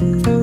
back.